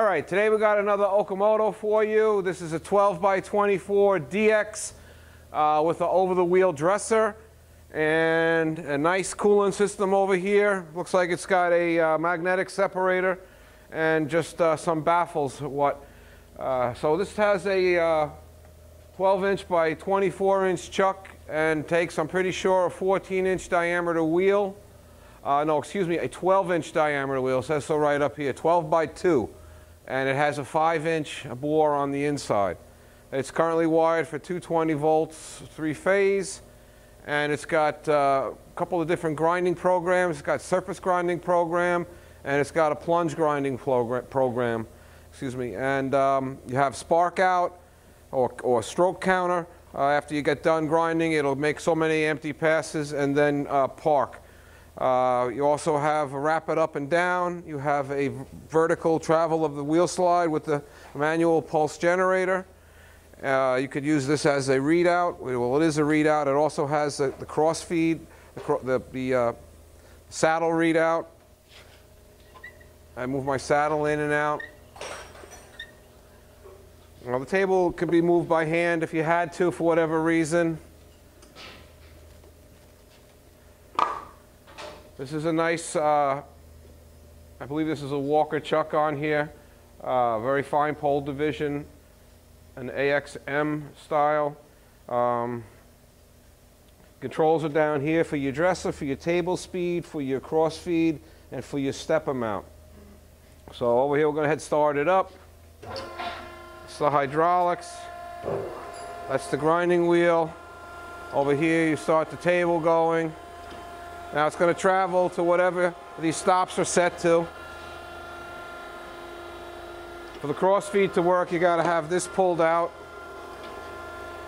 All right, today we got another Okamoto for you. This is a 12 by 24 DX uh, with an over-the-wheel dresser and a nice cooling system over here. Looks like it's got a uh, magnetic separator and just uh, some baffles. What? Uh, so this has a 12-inch uh, by 24-inch chuck and takes, I'm pretty sure, a 14-inch diameter wheel. Uh, no, excuse me, a 12-inch diameter wheel. It says so right up here, 12 by 2 and it has a 5-inch bore on the inside. It's currently wired for 220 volts, three-phase, and it's got uh, a couple of different grinding programs. It's got surface grinding program, and it's got a plunge grinding program. Excuse me. And um, you have spark out or, or stroke counter. Uh, after you get done grinding, it'll make so many empty passes and then uh, park. Uh, you also have a rapid up and down. You have a vertical travel of the wheel slide with the manual pulse generator. Uh, you could use this as a readout. Well, it is a readout. It also has the, the cross feed, the, the, the uh, saddle readout. I move my saddle in and out. Well, the table could be moved by hand if you had to for whatever reason. This is a nice, uh, I believe this is a Walker chuck on here. Uh, very fine pole division, an AXM style. Um, controls are down here for your dresser, for your table speed, for your cross feed, and for your step amount. So over here we're going to head start it up. It's the hydraulics. That's the grinding wheel. Over here you start the table going. Now it's going to travel to whatever these stops are set to. For the cross feed to work, you got to have this pulled out.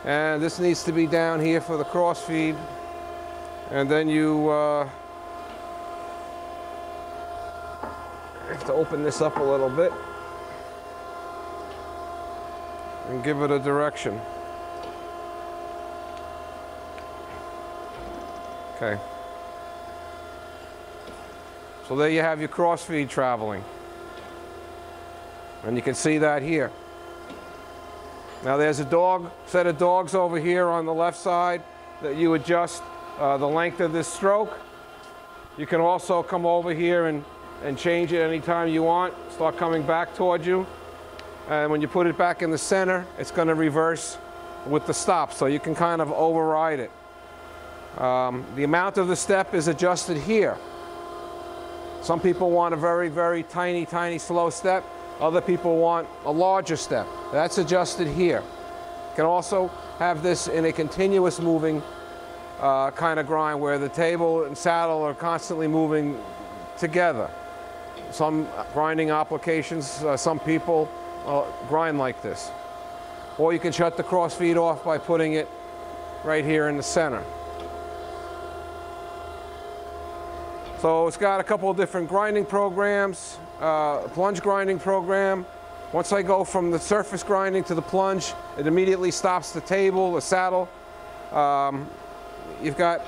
And this needs to be down here for the cross feed. And then you uh, have to open this up a little bit and give it a direction. Okay. So there you have your crossfeed traveling. And you can see that here. Now there's a dog, set of dogs over here on the left side that you adjust uh, the length of this stroke. You can also come over here and, and change it anytime you want. Start coming back towards you. And when you put it back in the center, it's going to reverse with the stop. So you can kind of override it. Um, the amount of the step is adjusted here. Some people want a very, very tiny, tiny slow step. Other people want a larger step. That's adjusted here. Can also have this in a continuous moving uh, kind of grind where the table and saddle are constantly moving together. Some grinding applications, uh, some people uh, grind like this. Or you can shut the cross feed off by putting it right here in the center. So it's got a couple of different grinding programs, uh, plunge grinding program. Once I go from the surface grinding to the plunge, it immediately stops the table, the saddle. Um, you've got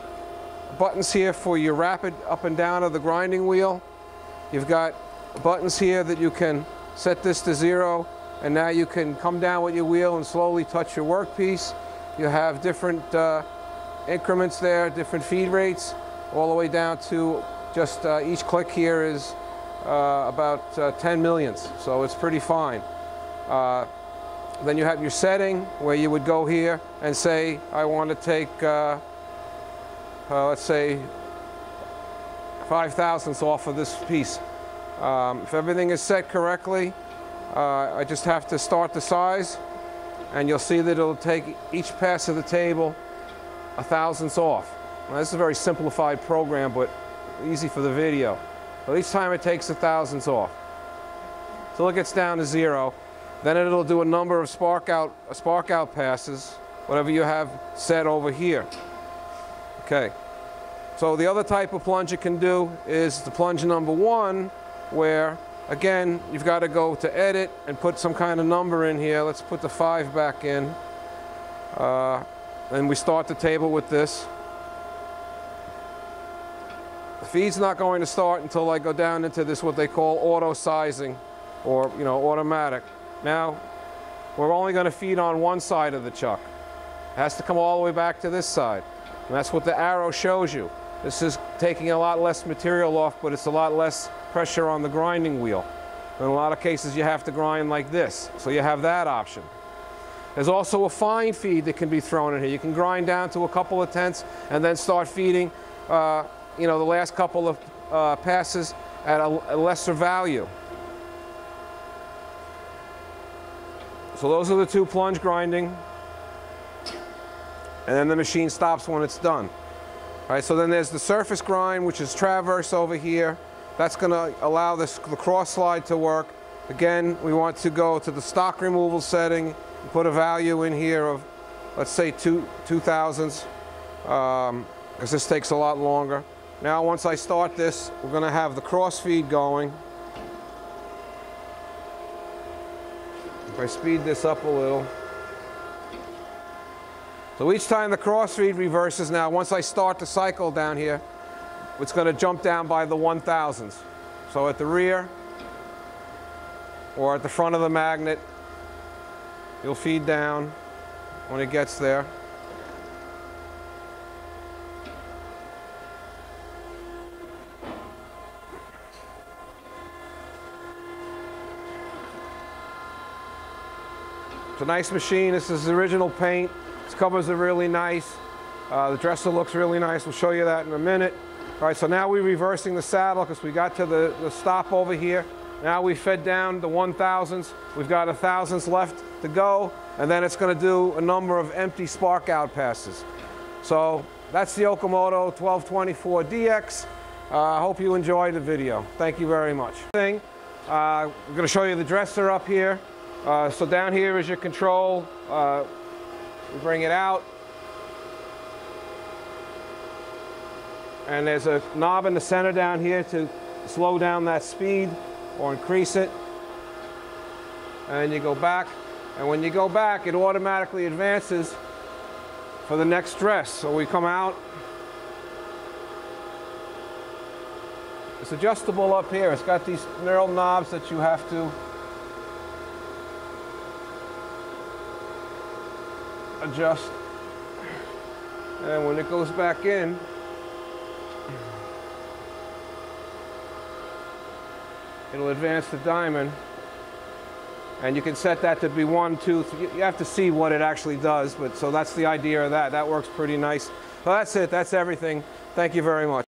buttons here for your rapid up and down of the grinding wheel. You've got buttons here that you can set this to zero and now you can come down with your wheel and slowly touch your workpiece. You have different uh, increments there, different feed rates, all the way down to just uh, each click here is uh, about uh, 10 so it's pretty fine. Uh, then you have your setting where you would go here and say, I want to take, uh, let's say, 5 thousandths off of this piece. Um, if everything is set correctly, I just have to start the size and you'll see that it'll take each pass of the table a thousandths off. Now, this is a very simplified program, but easy for the video. But each time it takes a thousandths off. Till it gets down to zero. Then it'll do a number of spark out, spark out passes, whatever you have set over here. Okay. So the other type of plunge it can do is the plunge number one, where again, you've got to go to edit and put some kind of number in here. Let's put the five back in. Uh, and we start the table with this. The feed's not going to start until I go down into this what they call auto sizing. or you know automatic. Now we're only going to feed on one side of the chuck. It has to come all the way back to this side. And that's what the arrow shows you. This is taking a lot less material off, but it's a lot less pressure on the grinding wheel. In a lot of cases, you have to grind like this. So you have that option. There's also a fine feed that can be thrown in here. You can grind down to a couple of tenths and then start feeding, uh, you know, the last couple of uh, passes at a, a lesser value. So those are the two plunge grinding. And then the machine stops when it's done. All right, so then there's the surface grind, which is traverse over here. That's gonna allow this, the cross slide to work. Again, we want to go to the stock removal setting, and put a value in here of, let's say two, two thousandths, because um, this takes a lot longer. Now, once I start this, we're gonna have the cross feed going. If I speed this up a little. So each time the cross feed reverses now, once I start the cycle down here, it's going to jump down by the 1000s. So at the rear or at the front of the magnet, you'll feed down when it gets there. It's a nice machine. This is the original paint. This covers are really nice. Uh, the dresser looks really nice. We'll show you that in a minute. All right, so now we're reversing the saddle because we got to the, the stop over here. Now we fed down the 1000s. We've got a thousandths left to go, and then it's going to do a number of empty spark out passes. So that's the Okamoto 1224DX. Uh, I hope you enjoyed the video. Thank you very much. Thing, uh, we're going to show you the dresser up here. Uh, so down here is your control. Uh, we bring it out. And there's a knob in the center down here to slow down that speed or increase it. And you go back. And when you go back, it automatically advances for the next dress. So we come out. It's adjustable up here. It's got these knurled knobs that you have to adjust. And when it goes back in, it'll advance the diamond. And you can set that to be one, two, three. You have to see what it actually does, but so that's the idea of that. That works pretty nice. So that's it. That's everything. Thank you very much.